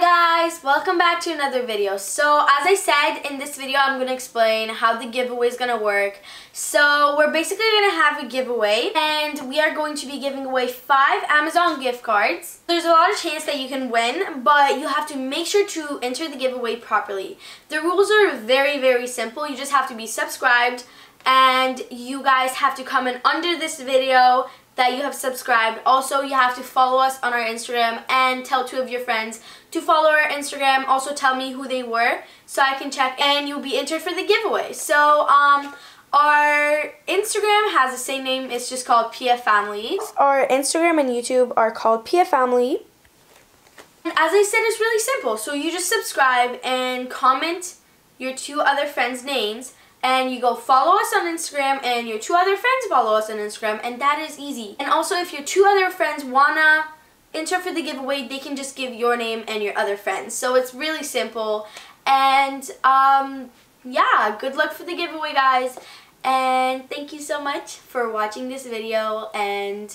guys, welcome back to another video. So as I said in this video I'm going to explain how the giveaway is going to work. So we're basically going to have a giveaway and we are going to be giving away 5 Amazon gift cards. There's a lot of chance that you can win but you have to make sure to enter the giveaway properly. The rules are very very simple. You just have to be subscribed and you guys have to comment under this video that you have subscribed. Also, you have to follow us on our Instagram and tell two of your friends to follow our Instagram. Also, tell me who they were so I can check and you'll be entered for the giveaway. So, um, our Instagram has the same name. It's just called PF Family. Our Instagram and YouTube are called PF Family. And as I said, it's really simple. So you just subscribe and comment your two other friends' names and you go follow us on Instagram and your two other friends follow us on Instagram and that is easy. And also if your two other friends wanna enter for the giveaway, they can just give your name and your other friends. So it's really simple. And um, yeah, good luck for the giveaway guys. And thank you so much for watching this video. And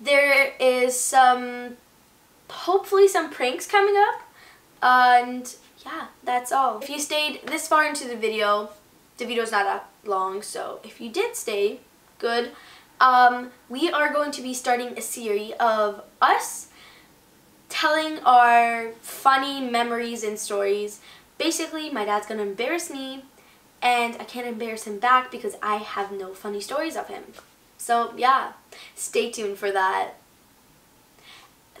there is some hopefully some pranks coming up. And yeah that's all. If you stayed this far into the video the video's not that long, so if you did stay, good. Um, we are going to be starting a series of us telling our funny memories and stories. Basically, my dad's going to embarrass me, and I can't embarrass him back because I have no funny stories of him. So, yeah, stay tuned for that.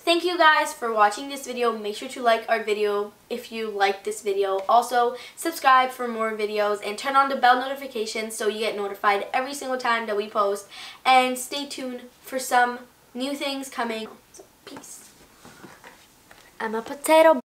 Thank you guys for watching this video. Make sure to like our video if you like this video. Also, subscribe for more videos and turn on the bell notifications so you get notified every single time that we post. And stay tuned for some new things coming. So, peace. I'm a potato.